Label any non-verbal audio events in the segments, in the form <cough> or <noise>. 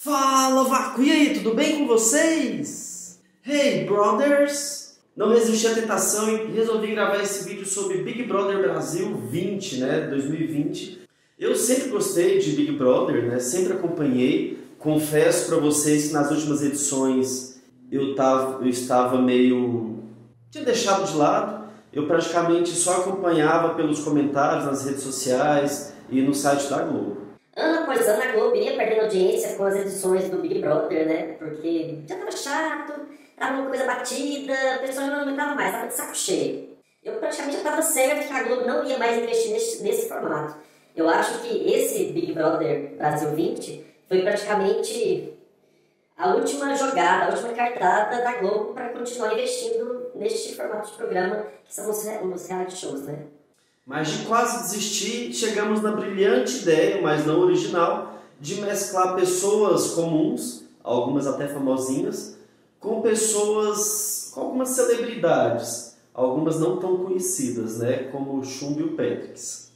Fala, Vaco! E aí, tudo bem com vocês? Hey, brothers! Não resisti à tentação e resolvi gravar esse vídeo sobre Big Brother Brasil 20, né, 2020. Eu sempre gostei de Big Brother, né, sempre acompanhei. Confesso para vocês que nas últimas edições eu, tava, eu estava meio... tinha deixado de lado. Eu praticamente só acompanhava pelos comentários nas redes sociais e no site da Globo. Ano após ano a Globo iria perdendo audiência com as edições do Big Brother, né? Porque já tava chato, tava uma coisa batida, o pessoal não aguentava mais, tava de saco cheio. Eu praticamente já tava certo que a Globo não ia mais investir nesse, nesse formato. Eu acho que esse Big Brother Brasil 20 foi praticamente a última jogada, a última cartada da Globo para continuar investindo neste formato de programa que são os reality shows, né? Mas de quase desistir, chegamos na brilhante ideia, mas não original, de mesclar pessoas comuns, algumas até famosinhas, com pessoas, com algumas celebridades, algumas não tão conhecidas, né, como o Chumbo e o Patricks.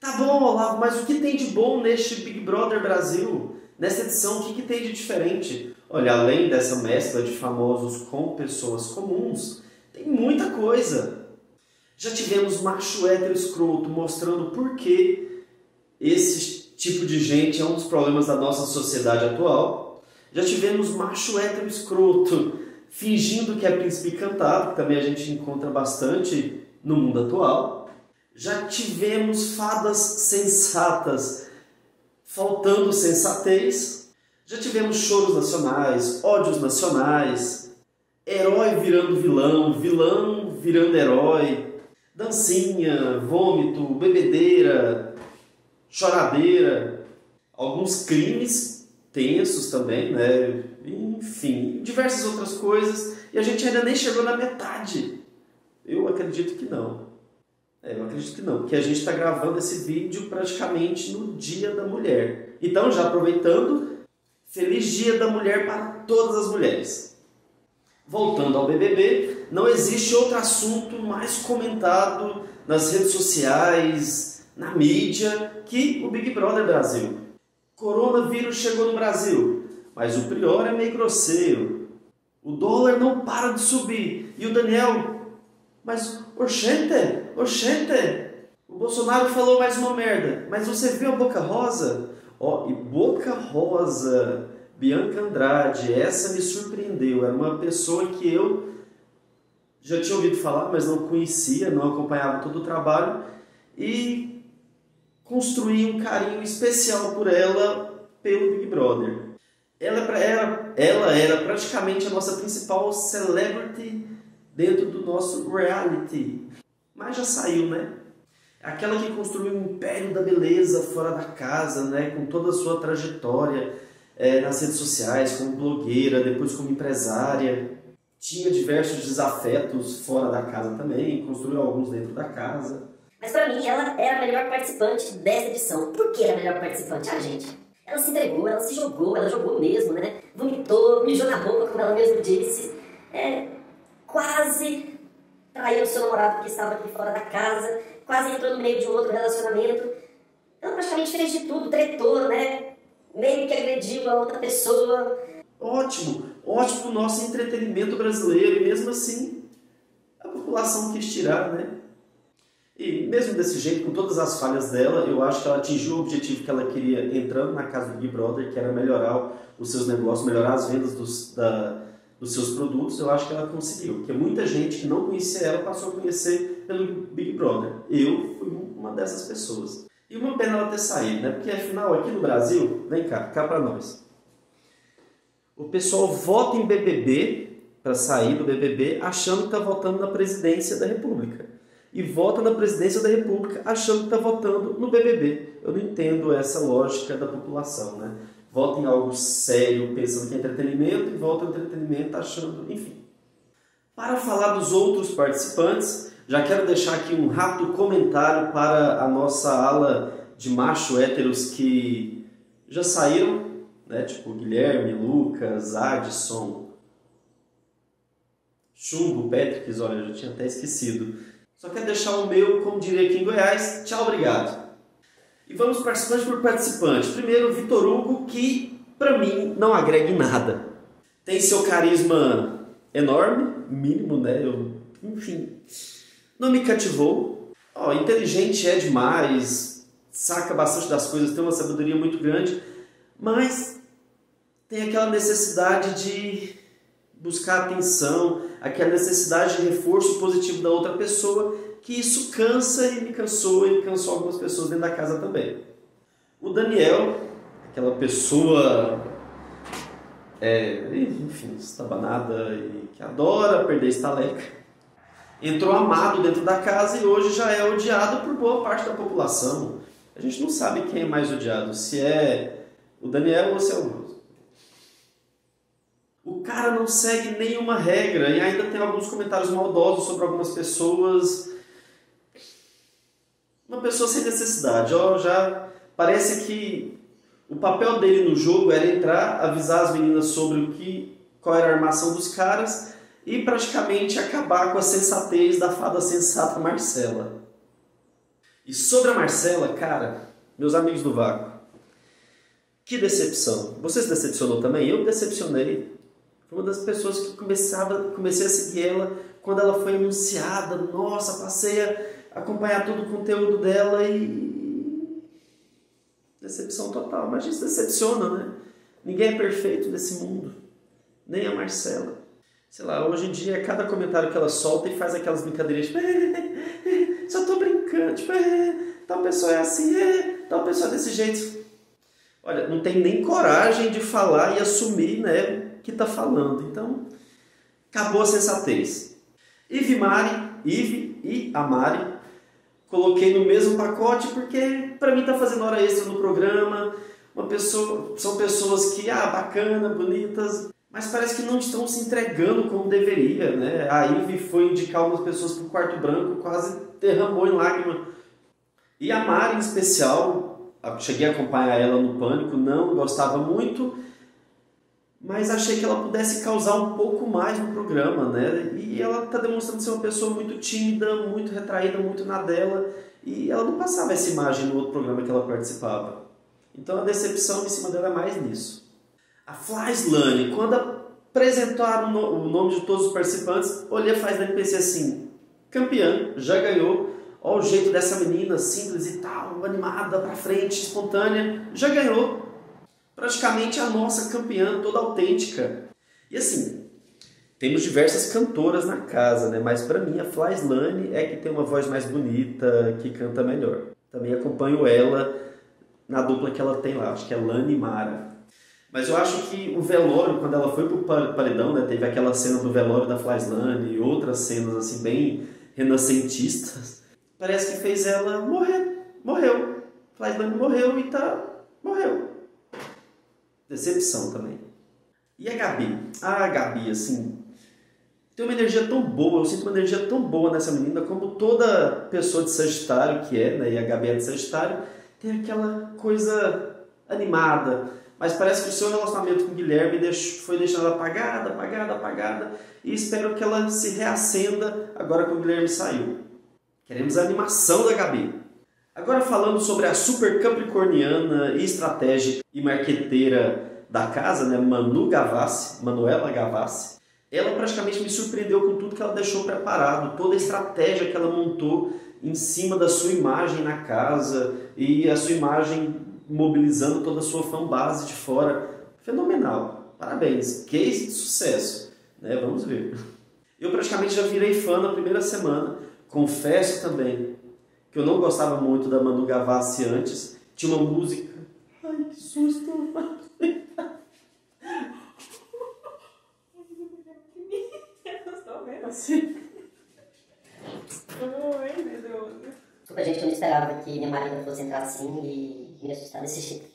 Tá bom, Olavo, mas o que tem de bom neste Big Brother Brasil? Nessa edição, o que, que tem de diferente? Olha, além dessa mescla de famosos com pessoas comuns, tem muita coisa. Já tivemos macho hétero escroto mostrando por que esse tipo de gente é um dos problemas da nossa sociedade atual. Já tivemos macho hétero escroto fingindo que é príncipe cantado, que também a gente encontra bastante no mundo atual. Já tivemos fadas sensatas faltando sensatez. Já tivemos choros nacionais, ódios nacionais, herói virando vilão, vilão virando herói, dancinha, vômito, bebedeira, choradeira, alguns crimes tensos também, né? Enfim, diversas outras coisas. E a gente ainda nem chegou na metade. Eu acredito que não. É, eu acredito que não, porque a gente está gravando esse vídeo praticamente no Dia da Mulher. Então, já aproveitando, feliz Dia da Mulher para todas as mulheres. Voltando ao BBB, não existe outro assunto mais comentado nas redes sociais, na mídia, que o Big Brother Brasil. Coronavírus chegou no Brasil, mas o Prior é meio grosseiro. O dólar não para de subir. E o Daniel, mas oxente, oxente. O Bolsonaro falou mais uma merda, mas você viu a Boca Rosa? Ó, oh, e Boca Rosa Bianca Andrade, essa me surpreendeu. Era uma pessoa que eu já tinha ouvido falar, mas não conhecia, não acompanhava todo o trabalho e construí um carinho especial por ela pelo Big Brother. Ela era, ela era praticamente a nossa principal celebrity dentro do nosso reality. Mas já saiu, né? Aquela que construiu um império da beleza fora da casa, né? Com toda a sua trajetória é, nas redes sociais, como blogueira, depois como empresária. Tinha diversos desafetos fora da casa também, construiu alguns dentro da casa. Mas para mim, ela era a melhor participante dessa edição. Por que era a melhor participante? Ah, gente, ela se entregou, ela se jogou, ela jogou mesmo, né? Vomitou, mijou na boca, como ela mesma disse. É, quase traiu o seu namorado que estava aqui fora da casa, quase entrou no meio de um outro relacionamento. Ela praticamente fez de tudo, tretou, né? meio que agrediu a outra pessoa. Ótimo, ótimo o nosso entretenimento brasileiro, e mesmo assim a população quis tirar, né? E mesmo desse jeito, com todas as falhas dela, eu acho que ela atingiu o objetivo que ela queria entrando na casa do Big Brother, que era melhorar os seus negócios, melhorar as vendas dos, da, dos seus produtos. Eu acho que ela conseguiu, porque muita gente que não conhecia ela passou a conhecer pelo Big Brother. Eu fui uma dessas pessoas. E uma pena ela ter saído, né? Porque afinal, aqui no Brasil, vem cá, cá para nós. O pessoal vota em BBB para sair do BBB achando que está votando na presidência da República. E vota na presidência da República achando que está votando no BBB. Eu não entendo essa lógica da população, né? Vota em algo sério pensando que é entretenimento e vota em entretenimento achando, enfim. Para falar dos outros participantes, já quero deixar aqui um rápido comentário para a nossa ala de macho héteros que já saíram, né? Tipo Guilherme, Lucas, Adson, Chumbo, Patrick, olha, eu já tinha até esquecido. Só quero deixar o meu, como diria aqui em Goiás, tchau, obrigado. E vamos participante por participante. Primeiro, Vitor Hugo, que para mim não agrega em nada. Tem seu carisma enorme, mínimo, né? Eu, enfim, não me cativou. Ó, inteligente é demais, saca bastante das coisas, tem uma sabedoria muito grande, mas tem aquela necessidade de buscar atenção, aquela necessidade de reforço positivo da outra pessoa, que isso cansa e me cansou e cansou algumas pessoas dentro da casa também. O Daniel, aquela pessoa, é, enfim, estabanada e que adora perder estaleca, entrou amado dentro da casa e hoje já é odiado por boa parte da população. A gente não sabe quem é mais odiado, se é o Daniel ou se é o Rose. O cara não segue nenhuma regra e ainda tem alguns comentários maldosos sobre algumas pessoas. Uma pessoa sem necessidade, ó, já parece que o papel dele no jogo era entrar, avisar as meninas sobre o que, qual era a armação dos caras e praticamente acabar com a sensatez da fada sensata Marcela. E sobre a Marcela, cara, meus amigos do vácuo, que decepção. Você se decepcionou também? Eu me decepcionei. Foi uma das pessoas que começava, comecei a seguir ela quando ela foi anunciada. Nossa, passei a acompanhar todo o conteúdo dela e. Decepção total. Mas isso decepciona, né? Ninguém é perfeito nesse mundo. Nem a Marcela. Sei lá, hoje em dia, cada comentário que ela solta e faz aquelas brincadeiras. Tipo, <laughs> só tô brincando. Tipo, tal pessoa é assim, tal pessoa é desse jeito. Olha, não tem nem coragem de falar e assumir, né? Que está falando. Então, acabou a sensatez. Ive Mari, Ive e a Mari, coloquei no mesmo pacote porque para mim está fazendo hora extra no programa. Uma pessoa, são pessoas que, ah, bacana, bonitas, mas parece que não estão se entregando como deveria, né? A Ive foi indicar algumas pessoas para o quarto branco, quase derramou em lágrima. E a Mari, em especial, cheguei a acompanhar ela no Pânico, não gostava muito, mas achei que ela pudesse causar um pouco mais no programa, né? E ela está demonstrando ser uma pessoa muito tímida, muito retraída, muito na dela, e ela não passava essa imagem no outro programa que ela participava. Então a decepção em cima dela é mais nisso. A Flyslane, quando apresentaram o nome de todos os participantes, olhei a Flyslane e pensei assim: campeã, já ganhou, olha o jeito dessa menina, simples e tal, animada, pra frente, espontânea, já ganhou praticamente a nossa campeã toda autêntica. E assim, temos diversas cantoras na casa, né? Mas para mim a Flyslane é que tem uma voz mais bonita, que canta melhor. Também acompanho ela na dupla que ela tem lá, acho que é Lani e Mara. Mas eu acho que o velório, quando ela foi pro paredão, né, teve aquela cena do velório da Flyslane e outras cenas assim bem renascentistas. Parece que fez ela morrer. Morreu. Flyslane morreu e tá morreu. Decepção também. E a Gabi? Ah, Gabi, assim, tem uma energia tão boa, eu sinto uma energia tão boa nessa menina, como toda pessoa de Sagitário que é, né? E a Gabi é de Sagitário, tem aquela coisa animada. Mas parece que o seu relacionamento com o Guilherme foi deixando apagada, apagada, apagada. E espero que ela se reacenda agora que o Guilherme saiu. Queremos a animação da Gabi. Agora falando sobre a super capricorniana e estratégia e marqueteira da casa, né, Manu Gavassi, Manuela Gavassi, ela praticamente me surpreendeu com tudo que ela deixou preparado, toda a estratégia que ela montou em cima da sua imagem na casa e a sua imagem mobilizando toda a sua fanbase de fora. Fenomenal. Parabéns. Case de sucesso. Né? Vamos ver. Eu praticamente já virei fã na primeira semana. Confesso também que eu não gostava muito da Manu Gavassi antes. Tinha uma música. Ai, que susto! Desculpa, gente, eu não esperava que minha marida fosse entrar assim e me assustar desse jeito.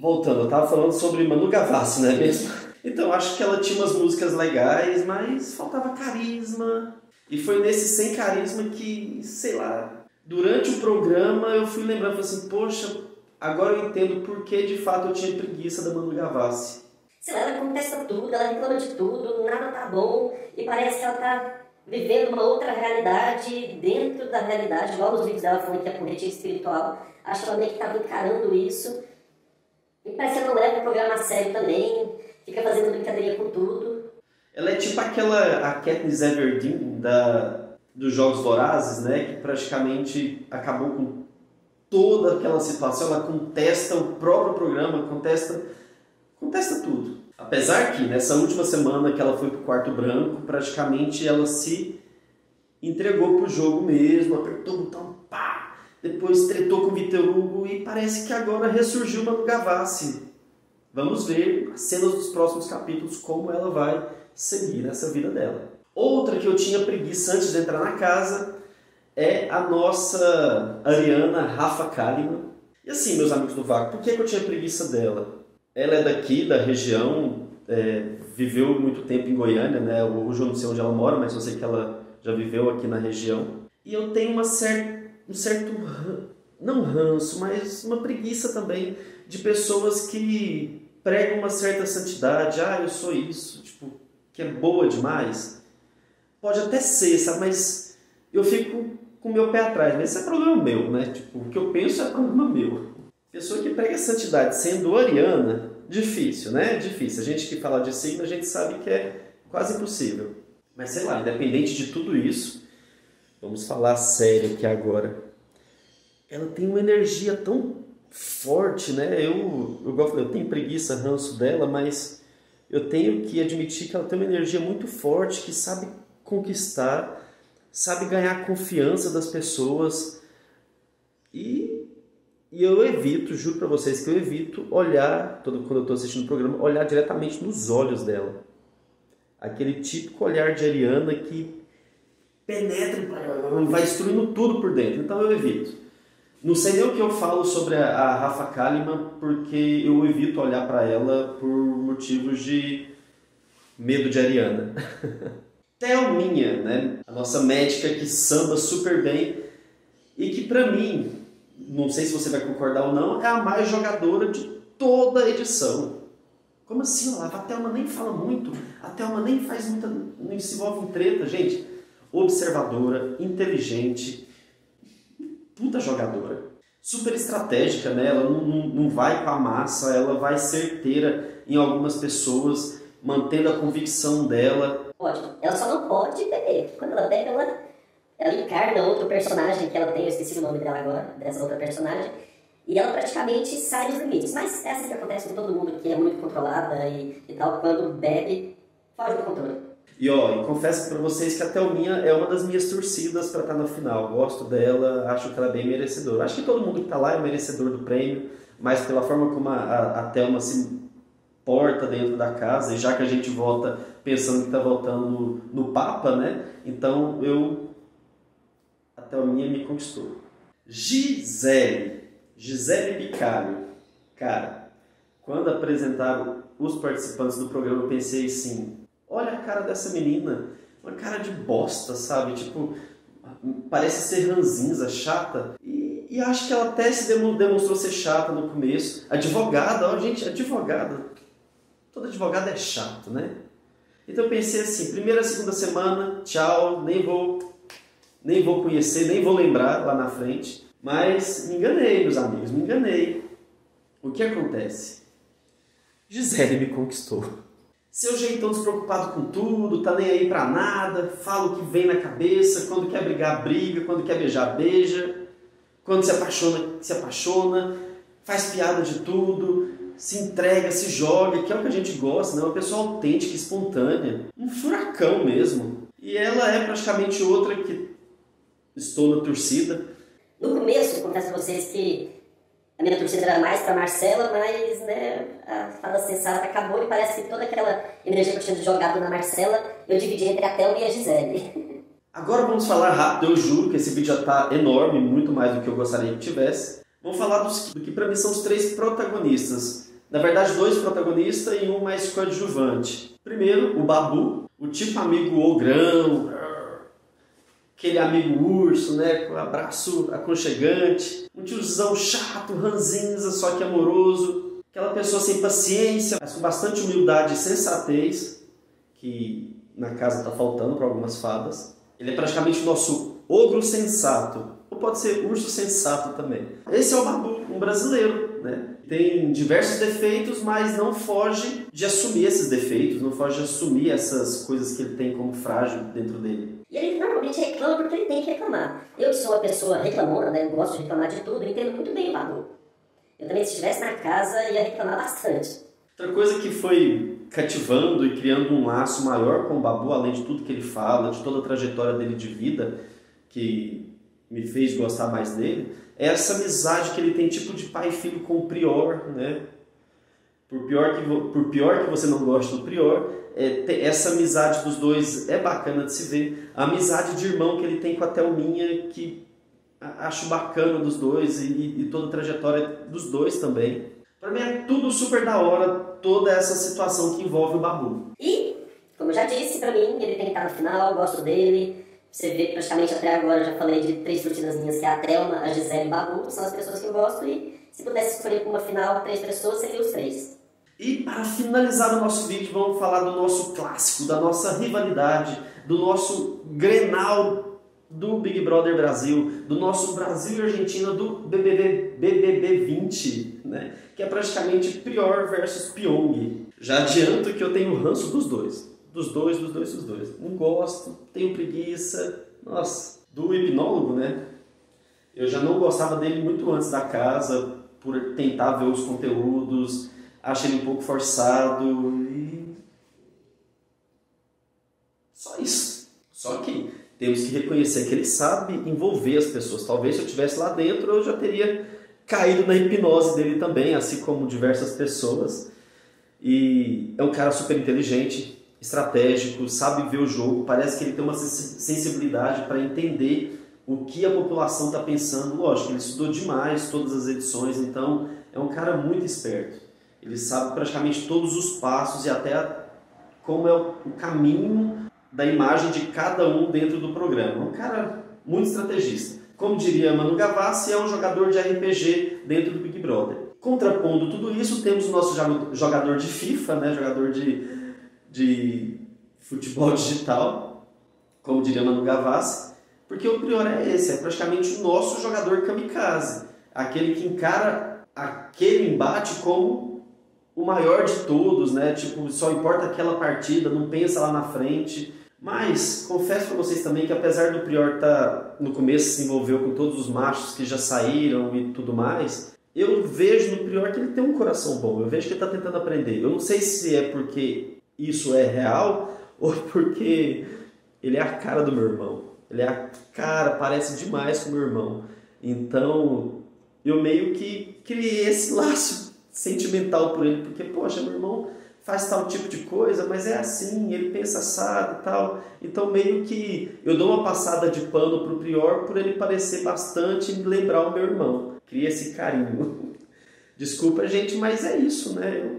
Voltando, eu tava falando sobre Manu Gavassi, né mesmo? Então, acho que ela tinha umas músicas legais, mas faltava carisma. E foi nesse sem carisma que, sei lá, durante o programa eu fui lembrando, assim, poxa, agora eu entendo por que de fato eu tinha preguiça da Manu Gavassi. Sei lá, ela contesta tudo, ela reclama de tudo, nada tá bom, e parece que ela tá vivendo uma outra realidade dentro da realidade, igual os vídeos dela falando que é corretia espiritual. Acho que ela meio que tava encarando isso. E parece que ela não leva o programa a sério também, fica fazendo brincadeira com tudo. Ela é tipo aquela a Katniss Everdeen da, dos Jogos Vorazes, né? Que praticamente acabou com toda aquela situação, ela contesta o próprio programa, contesta, contesta tudo. Apesar que nessa última semana que ela foi pro quarto branco, praticamente ela se entregou pro jogo mesmo, apertou o botão, pá! Depois tretou com o Vitor Hugo e parece que agora ressurgiu Manu Gavassi. Vamos ver as cenas dos próximos capítulos, como ela vai seguir essa vida dela. Outra que eu tinha preguiça antes de entrar na casa é a nossa Ariana Rafa Kalimann. E assim, meus amigos do Vácuo, por que, que eu tinha preguiça dela? Ela é daqui, da região, é, viveu muito tempo em Goiânia, né? Hoje eu não sei onde ela mora, mas eu sei que ela já viveu aqui na região. E eu tenho uma cer um certo, não ranço, mas uma preguiça também de pessoas que pregam uma certa santidade. Ah, eu sou isso, tipo, que é boa demais. Pode até ser, sabe? Mas eu fico com o meu pé atrás. Mas isso é problema meu, né? Tipo, o que eu penso é problema meu. Pessoa que prega santidade sendo ariana, difícil, né? Difícil. A gente que fala de signo, a gente sabe que é quase impossível. Mas sei lá, independente de tudo isso, vamos falar sério aqui agora. Ela tem uma energia tão forte, né? Eu, eu, eu tenho preguiça, ranço dela, mas eu tenho que admitir que ela tem uma energia muito forte, que sabe conquistar, sabe ganhar confiança das pessoas. E, e eu evito, juro para vocês que eu evito olhar, todo, quando eu estou assistindo o programa, olhar diretamente nos olhos dela. Aquele típico olhar de Ariana que penetra, vai destruindo tudo por dentro. Então eu evito. Não sei nem o que eu falo sobre a, a Rafa Kalimann, porque eu evito olhar para ela por motivos de medo de Ariana. <laughs> Thelminha, né? A nossa médica que samba super bem e que para mim, não sei se você vai concordar ou não, é a mais jogadora de toda a edição. Como assim? A Thelma nem fala muito, a Thelma nem faz muita, não se envolve em treta, gente. Observadora, inteligente, puta jogadora. Super estratégica, né? Ela não, não, não vai com a massa, ela vai certeira em algumas pessoas, mantendo a convicção dela. Pode. Ela só não pode beber. Quando ela bebe, ela, ela encarna outro personagem que ela tem, eu esqueci o nome dela agora, dessa outra personagem. E ela praticamente sai dos limites. Mas assim que acontece com todo mundo que é muito controlada e, e tal, quando bebe, foge do controle. E ó, e confesso para vocês que a Thelminha é uma das minhas torcidas para estar tá na final. Gosto dela, acho que ela é bem merecedora. Acho que todo mundo que está lá é merecedor do prêmio, mas pela forma como a, a, a Thelma se porta dentro da casa, e já que a gente volta pensando que está voltando no, no, Papa, né? Então eu. A Thelminha me conquistou. Gisele. Gisele Bicalho. Cara, quando apresentaram os participantes do programa, eu pensei assim Olha a cara dessa menina, uma cara de bosta, sabe? Tipo, parece ser ranzinza, chata. E, e acho que ela até se demonstrou ser chata no começo. Advogada, ó, gente, advogada. Toda advogada é chato, né? Então eu pensei assim, primeira, segunda semana, tchau, nem vou, nem vou conhecer, nem vou lembrar lá na frente. Mas me enganei, meus amigos, me enganei. O que acontece? Gisele me conquistou. Seu jeitão despreocupado com tudo, tá nem aí pra nada, fala o que vem na cabeça, quando quer brigar, briga, quando quer beijar, beija, quando se apaixona, se apaixona, faz piada de tudo, se entrega, se joga, que é o que a gente gosta, né? Uma pessoa autêntica, espontânea, um furacão mesmo. E ela é praticamente outra que estou na torcida. No começo, confesso a vocês que a minha torcida era mais para Marcela, mas né, a fala sensata acabou e parece que toda aquela energia que eu tinha jogado na Marcela eu dividi entre a Thelma e a Gisele. <laughs> Agora vamos falar rápido, eu juro que esse vídeo já está enorme, muito mais do que eu gostaria que tivesse. Vamos falar dos, do que para mim são os três protagonistas. Na verdade, dois protagonistas e um mais coadjuvante. Primeiro, o Babu, o tipo amigo ogrão, aquele amigo urso, né, com abraço aconchegante, um tiozão chato, ranzinza, só que amoroso, aquela pessoa sem paciência, mas com bastante humildade e sensatez, que na casa está faltando para algumas fadas. Ele é praticamente o nosso ogro sensato, ou pode ser urso sensato também. Esse é o Babu, um brasileiro, né? Tem diversos defeitos, mas não foge de assumir esses defeitos, não foge de assumir essas coisas que ele tem como frágil dentro dele. E ele normalmente reclama porque ele tem que reclamar. Eu que sou uma pessoa reclamona, né? Eu gosto de reclamar de tudo, entendo muito bem o Babu. Eu também, se estivesse na casa, ia reclamar bastante. Outra coisa que foi cativando e criando um laço maior com o Babu, além de tudo que ele fala, de toda a trajetória dele de vida, que me fez gostar mais dele, essa amizade que ele tem tipo de pai e filho com o Prior, né? Por pior que, por pior que você não goste do Prior, é, essa amizade dos dois é bacana de se ver. A amizade de irmão que ele tem com a Thelminha, que acho bacana dos dois, e, e toda a trajetória dos dois também. Para mim é tudo super da hora, toda essa situação que envolve o Babu. E, como eu já disse, para mim, ele tem que estar no final, gosto dele. Você vê praticamente até agora, eu já falei de três rotinas minhas, que é a Thelma, a Gisele e o Babu, são as pessoas que eu gosto. E se pudesse escolher uma final, três pessoas, seria os três. E para finalizar o nosso vídeo, vamos falar do nosso clássico, da nossa rivalidade, do nosso Grenal do Big Brother Brasil, do nosso Brasil e Argentina do BBB, BBB 20, né? que é praticamente Prior versus Pyong. Já adianto que eu tenho ranço dos dois. Dos dois, dos dois, dos dois. Não gosto, tenho preguiça. Nossa, do hipnólogo, né? Eu já não gostava dele muito antes da casa, por tentar ver os conteúdos acho ele um pouco forçado e. Só isso. Só que temos que reconhecer que ele sabe envolver as pessoas. Talvez se eu estivesse lá dentro eu já teria caído na hipnose dele também, assim como diversas pessoas. E é um cara super inteligente, estratégico, sabe ver o jogo, parece que ele tem uma sensibilidade para entender o que a população está pensando. Lógico, ele estudou demais todas as edições, então é um cara muito esperto. Ele sabe praticamente todos os passos e até como é o caminho da imagem de cada um dentro do programa. É um cara muito estrategista. Como diria Manu Gavassi, é um jogador de RPG dentro do Big Brother. Contrapondo tudo isso, temos o nosso jogador de FIFA, né? jogador de, de futebol <laughs> digital, como diria Manu Gavassi, porque o Prior é esse, é praticamente o nosso jogador kamikaze, aquele que encara aquele embate como o maior de todos, né? Tipo, só importa aquela partida, não pensa lá na frente. Mas confesso para vocês também que apesar do Prior tá no começo se envolveu com todos os machos que já saíram e tudo mais, eu vejo no Prior que ele tem um coração bom. Eu vejo que ele está tentando aprender. Eu não sei se é porque isso é real <laughs> ou porque ele é a cara do meu irmão. Ele é a cara, parece demais com o meu irmão. Então, eu meio que criei esse <laughs> laço sentimental por ele, porque, poxa, meu irmão faz tal tipo de coisa, mas é assim, ele pensa assado e tal. Então, meio que eu dou uma passada de pano pro Prior por ele parecer bastante me lembrar o meu irmão. Cria esse carinho. <laughs> Desculpa, gente, mas é isso, né?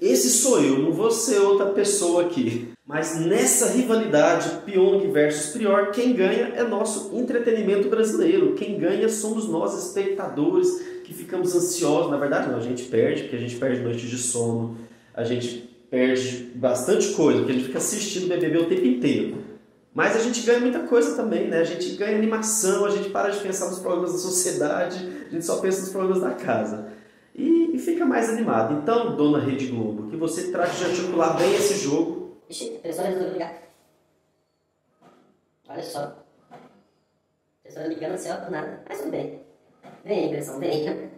Esse sou eu, não vou ser outra pessoa aqui. Mas nessa rivalidade Pyong versus Prior, quem ganha é nosso entretenimento brasileiro. Quem ganha somos nós, espectadores, que ficamos ansiosos. Na verdade, não, a gente perde, porque a gente perde noites de sono, a gente perde bastante coisa, porque a gente fica assistindo o BBB o tempo inteiro. Mas a gente ganha muita coisa também, né? A gente ganha animação, a gente para de pensar nos problemas da sociedade, a gente só pensa nos problemas da casa. E, e fica mais animado. Então, dona Rede Globo, que você trate de articular bem esse jogo. Ixi, a pessoa resolveu ligar. Olha só. A pessoa ligando assim, ó, por nada. Mas tudo bem. Vem, impressão, vem.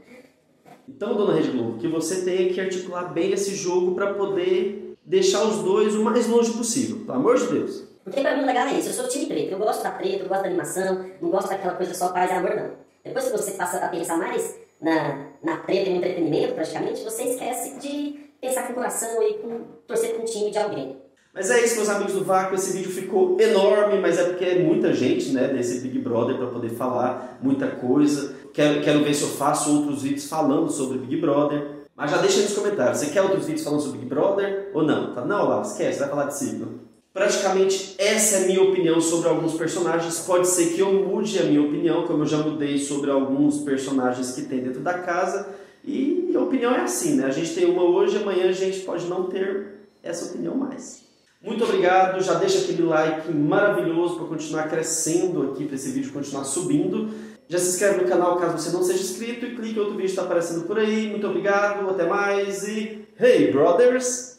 Então, dona Rede Globo, que você tenha que articular bem esse jogo para poder deixar os dois o mais longe possível, pelo amor de Deus. Porque pra mim o legal é isso, eu sou time preto, eu gosto da treta, eu gosto da animação, não gosto daquela coisa só paz e amor não. Depois que você passa a pensar mais na, na treta e no entretenimento, praticamente, você esquece de pensar com o coração e com, torcer com o time de alguém. Mas é isso, meus amigos do Vácuo. Esse vídeo ficou enorme, mas é porque é muita gente né, nesse Big Brother para poder falar muita coisa. Quero, quero ver se eu faço outros vídeos falando sobre Big Brother. Mas já deixa nos comentários. Você quer outros vídeos falando sobre Big Brother ou não? Tá, não, lá, esquece, vai falar de signo. Praticamente essa é a minha opinião sobre alguns personagens. Pode ser que eu mude a minha opinião, como eu já mudei sobre alguns personagens que tem dentro da casa. E a opinião é assim, né? A gente tem uma hoje, amanhã a gente pode não ter essa opinião mais. Muito obrigado, já deixa aquele like maravilhoso para continuar crescendo aqui, para esse vídeo continuar subindo. Já se inscreve no canal caso você não seja inscrito e clique em outro vídeo que está aparecendo por aí. Muito obrigado, até mais e Hey Brothers!